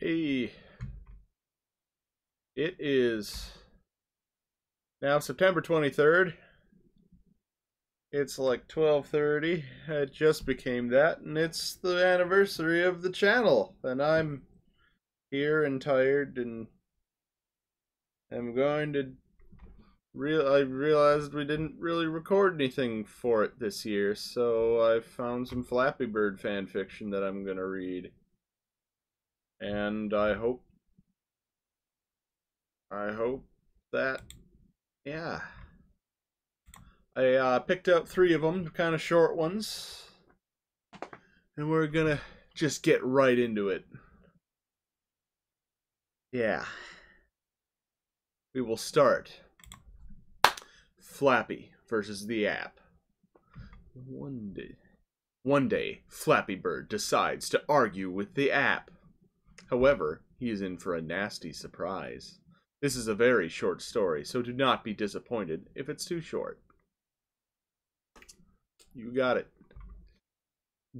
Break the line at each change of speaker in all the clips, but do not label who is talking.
Hey. It is now September 23rd. It's like 12:30. It just became that and it's the anniversary of the channel and I'm here and tired and I'm going to real I realized we didn't really record anything for it this year, so I found some Flappy Bird fan fiction that I'm going to read. And I hope I hope that yeah. I uh, picked up three of them, kind of short ones. And we're gonna just get right into it. Yeah. We will start. Flappy versus the app. One day. One day, Flappy Bird decides to argue with the app. However, he is in for a nasty surprise. This is a very short story, so do not be disappointed if it's too short. You got it.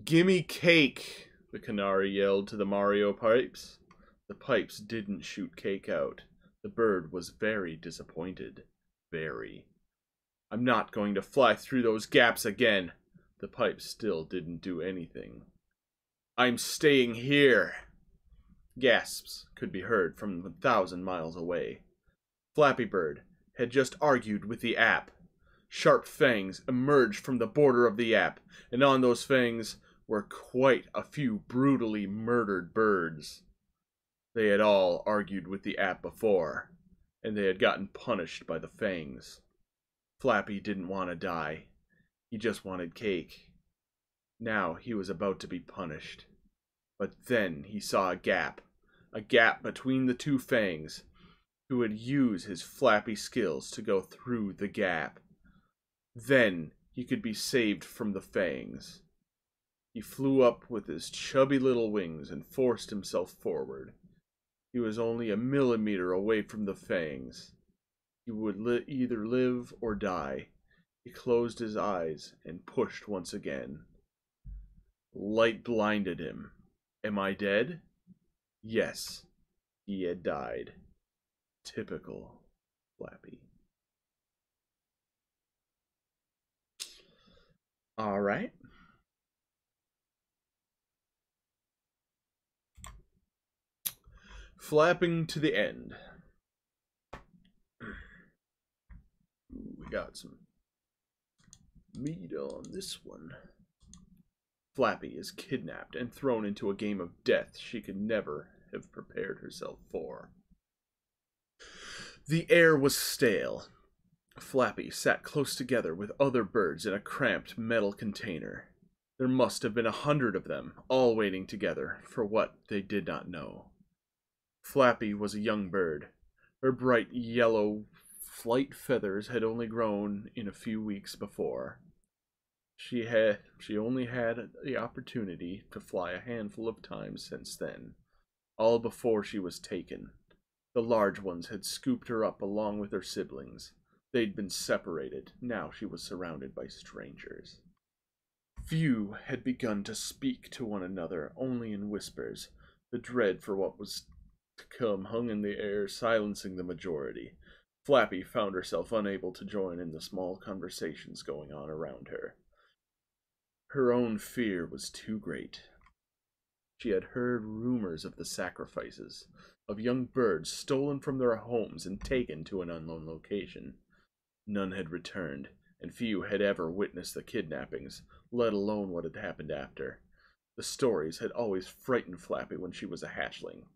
Gimme cake, the canary yelled to the Mario pipes. The pipes didn't shoot cake out. The bird was very disappointed. Very. I'm not going to fly through those gaps again. The pipes still didn't do anything. I'm staying here. Gasps could be heard from a thousand miles away. Flappy Bird had just argued with the app. Sharp fangs emerged from the border of the app, and on those fangs were quite a few brutally murdered birds. They had all argued with the app before, and they had gotten punished by the fangs. Flappy didn't want to die. He just wanted cake. Now he was about to be punished. But then he saw a gap, a gap between the two fangs, who would use his flappy skills to go through the gap. Then he could be saved from the fangs. He flew up with his chubby little wings and forced himself forward. He was only a millimeter away from the fangs. He would li- either live or die. He closed his eyes and pushed once again. Light blinded him. Am I dead? Yes, he had died. Typical Flappy. All right. Flapping to the end. we got some meat on this one. Flappy is kidnapped and thrown into a game of death she could never have prepared herself for. The air was stale. Flappy sat close together with other birds in a cramped metal container. There must have been a hundred of them, all waiting together for what they did not know. Flappy was a young bird. Her bright yellow flight feathers had only grown in a few weeks before. She had she only had the opportunity to fly a handful of times since then, all before she was taken. The large ones had scooped her up along with her siblings. They'd been separated. Now she was surrounded by strangers. Few had begun to speak to one another, only in whispers. The dread for what was to come hung in the air, silencing the majority. Flappy found herself unable to join in the small conversations going on around her. Her own fear was too great. She had heard rumors of the sacrifices, of young birds stolen from their homes and taken to an unknown location. None had returned, and few had ever witnessed the kidnappings, let alone what had happened after. The stories had always frightened Flappy when she was a hatchling,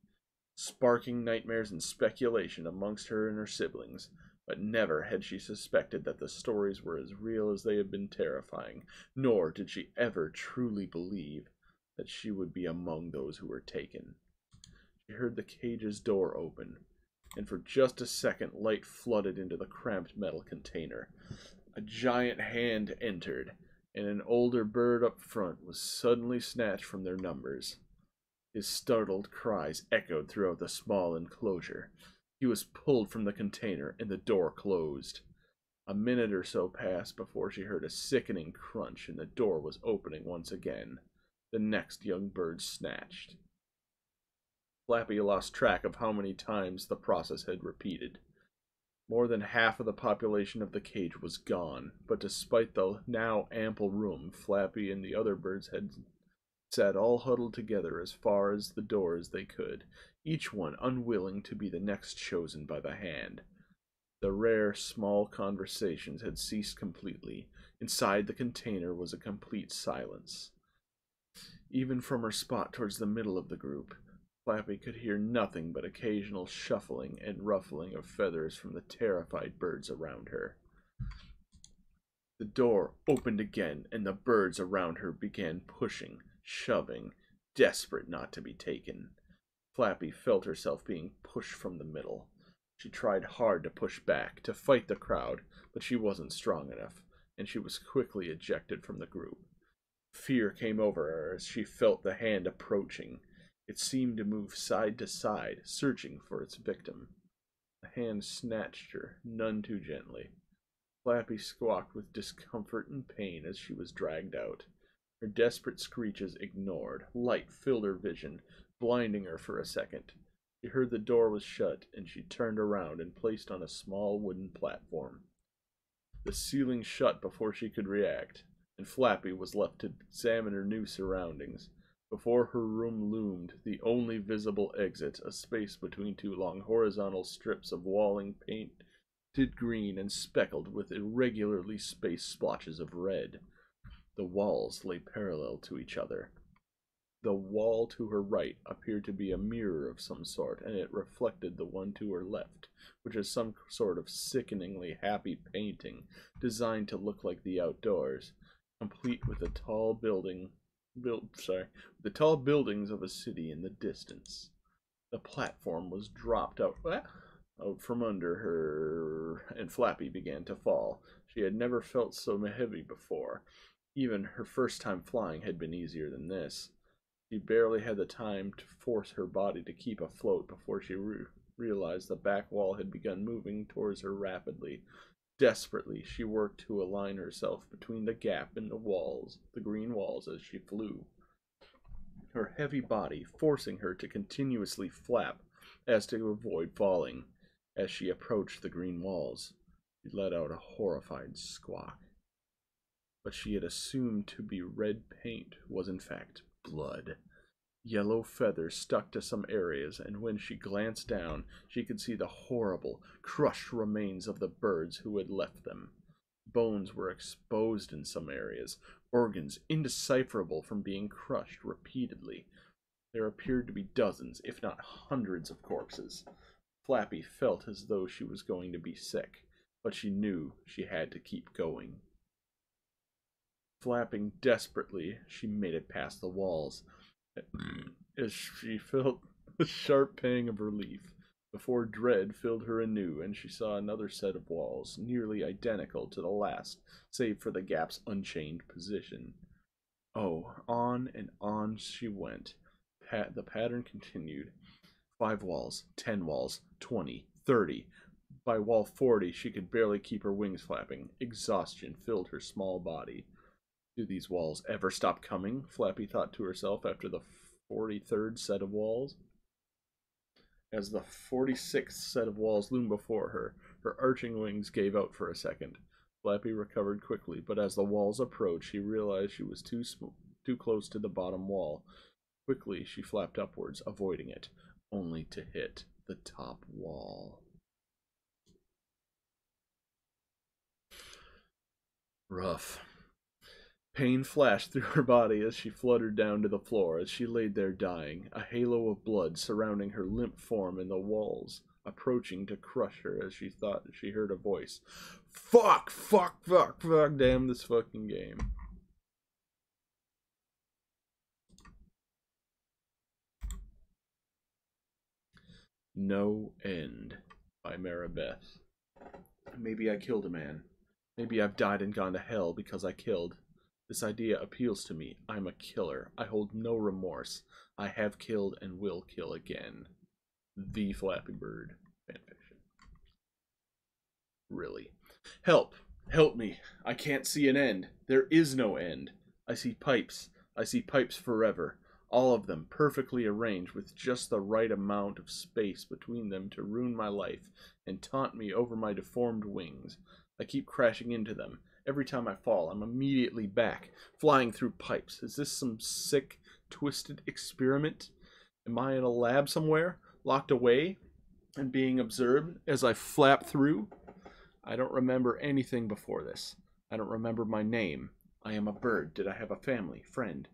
sparking nightmares and speculation amongst her and her siblings, but never had she suspected that the stories were as real as they had been terrifying, nor did she ever truly believe that she would be among those who were taken. She heard the cage's door open, and for just a second light flooded into the cramped metal container. A giant hand entered, and an older bird up front was suddenly snatched from their numbers. His startled cries echoed throughout the small enclosure. He was pulled from the container, and the door closed. A minute or so passed before she heard a sickening crunch, and the door was opening once again. The next young bird snatched. Flappy lost track of how many times the process had repeated. More than half of the population of the cage was gone, but despite the now ample room, Flappy and the other birds had sat all huddled together as far as the door as they could, each one unwilling to be the next chosen by the hand. The rare, small conversations had ceased completely. Inside the container was a complete silence. Even from her spot towards the middle of the group, Flappy could hear nothing but occasional shuffling and ruffling of feathers from the terrified birds around her. The door opened again, and the birds around her began pushing, shoving, desperate not to be taken. Flappy felt herself being pushed from the middle. She tried hard to push back, to fight the crowd, but she wasn't strong enough, and she was quickly ejected from the group. Fear came over her as she felt the hand approaching. It seemed to move side to side, searching for its victim. The hand snatched her, none too gently. Flappy squawked with discomfort and pain as she was dragged out. Her desperate screeches ignored. Light filled her vision, blinding her for a second. She heard the door was shut, and she turned around and placed on a small wooden platform. The ceiling shut before she could react, and Flappy was left to examine her new surroundings. Before her room loomed the only visible exit, a space between two long horizontal strips of walling painted green and speckled with irregularly spaced splotches of red. The walls lay parallel to each other. The wall to her right appeared to be a mirror of some sort, and it reflected the one to her left, which is some sort of sickeningly happy painting designed to look like the outdoors, complete with a tall building build sorry the tall buildings of a city in the distance. The platform was dropped out, out from under her, and Flappy began to fall. She had never felt so heavy before. Even her first time flying had been easier than this. She barely had the time to force her body to keep afloat before she re- realized the back wall had begun moving towards her rapidly. Desperately, she worked to align herself between the gap in the walls, the green walls, as she flew. Her heavy body forcing her to continuously flap as to avoid falling. As she approached the green walls, she let out a horrified squawk. What she had assumed to be red paint was in fact blood. Yellow feathers stuck to some areas, and when she glanced down, she could see the horrible, crushed remains of the birds who had left them. Bones were exposed in some areas, organs indecipherable from being crushed repeatedly. There appeared to be dozens, if not hundreds, of corpses. Flappy felt as though she was going to be sick, but she knew she had to keep going. Flapping desperately, she made it past the walls as she felt a sharp pang of relief before dread filled her anew and she saw another set of walls nearly identical to the last save for the gap's unchained position. Oh on and on she went. The pattern continued. Five walls ten walls twenty thirty. By wall 40 she could barely keep her wings flapping. Exhaustion filled her small body do these walls ever stop coming? Flappy thought to herself after the 43rd set of walls. As the 46th set of walls loomed before her, her arching wings gave out for a second. Flappy recovered quickly, but as the walls approached, she realized she was too sm- too close to the bottom wall. Quickly, she flapped upwards, avoiding it, only to hit the top wall. Rough. Pain flashed through her body as she fluttered down to the floor as she laid there dying, a halo of blood surrounding her limp form and the walls approaching to crush her as she thought she heard a voice. Fuck, fuck, fuck, fuck, damn this fucking game. No End by Marabeth. Maybe I killed a man. Maybe I've died and gone to hell because I killed. This idea appeals to me. I'm a killer. I hold no remorse. I have killed and will kill again. The Flappy Bird fanfiction. Really. Help! Help me! I can't see an end. There is no end. I see pipes. I see pipes forever. all of them perfectly arranged with just the right amount of space between them to ruin my life and taunt me over my deformed wings. I keep crashing into them. Every time I fall, I'm immediately back, flying through pipes. Is this some sick, twisted experiment? Am I in a lab somewhere, locked away, and being observed as I flap through? I don't remember anything before this. I don't remember my name. I am a bird. Did I have a family, friend,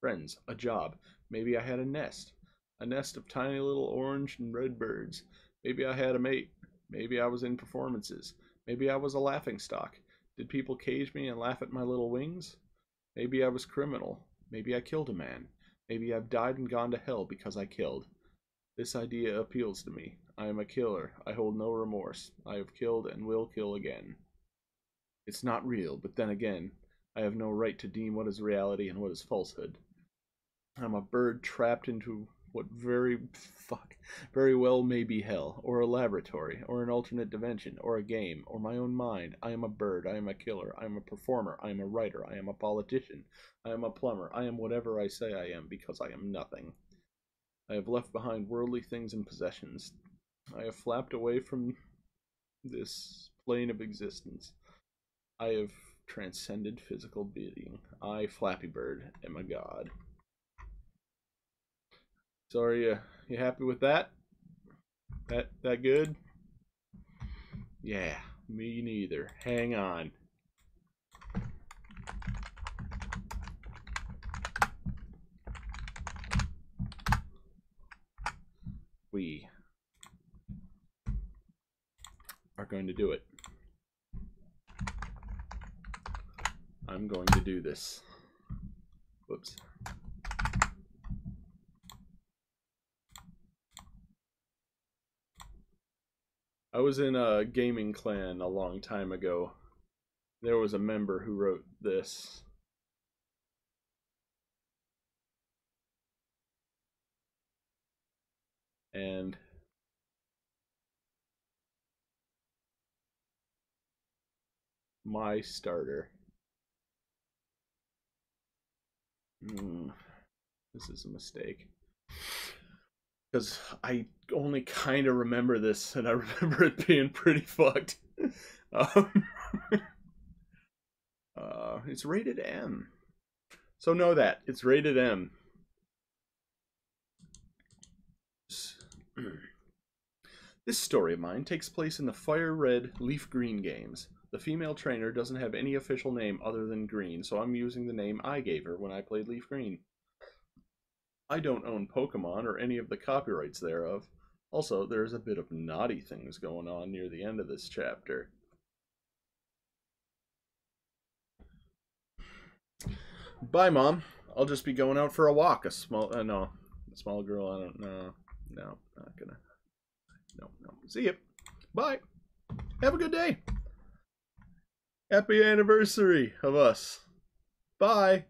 friends, a job? Maybe I had a nest. A nest of tiny little orange and red birds. Maybe I had a mate. Maybe I was in performances. Maybe I was a laughing stock. Did people cage me and laugh at my little wings? Maybe I was criminal. Maybe I killed a man. Maybe I've died and gone to hell because I killed. This idea appeals to me. I am a killer. I hold no remorse. I have killed and will kill again. It's not real, but then again, I have no right to deem what is reality and what is falsehood. I'm a bird trapped into what very fuck very well may be hell, or a laboratory, or an alternate dimension, or a game, or my own mind. I am a bird, I am a killer, I am a performer, I am a writer, I am a politician, I am a plumber, I am whatever I say I am, because I am nothing. I have left behind worldly things and possessions. I have flapped away from this plane of existence. I have transcended physical being. I, Flappy Bird, am a god. So are you you happy with that? That that good? Yeah, me neither. Hang on. We are going to do it. I'm going to do this. Whoops. I was in a gaming clan a long time ago. There was a member who wrote this. And my starter. Mm, this is a mistake because I only kind of remember this, and I remember it being pretty fucked. Um, uh, it's rated M, so know that it's rated M. This story of mine takes place in the Fire Red Leaf Green games. The female trainer doesn't have any official name other than Green, so I'm using the name I gave her when I played Leaf Green. I don't own Pokemon or any of the copyrights thereof. Also, there's a bit of naughty things going on near the end of this chapter. Bye, Mom. I'll just be going out for a walk. A small, uh, no, a small girl. I don't know. No, not gonna. No, no. See you. Bye. Have a good day. Happy anniversary of us. Bye.